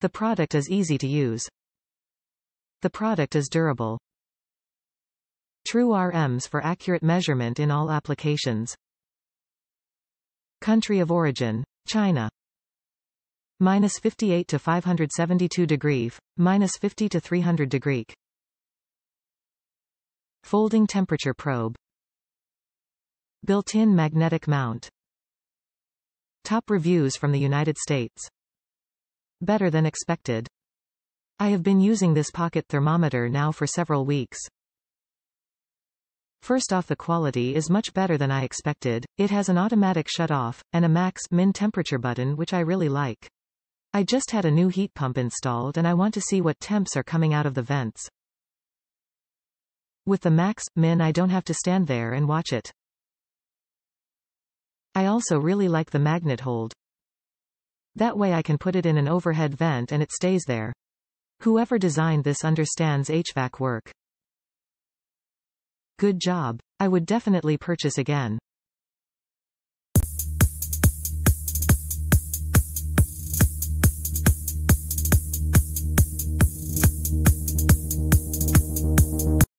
The product is easy to use. The product is durable. True RMS for accurate measurement in all applications. Country of origin, China. Minus 58 to 572 degree, minus 50 to 300 degree. Folding temperature probe. Built-in magnetic mount. Top reviews from the United States. Better than expected. I have been using this pocket thermometer now for several weeks. First off the quality is much better than I expected, it has an automatic shut-off, and a max min temperature button which I really like. I just had a new heat pump installed and I want to see what temps are coming out of the vents. With the max, min I don't have to stand there and watch it. I also really like the magnet hold. That way I can put it in an overhead vent and it stays there. Whoever designed this understands HVAC work. Good job. I would definitely purchase again.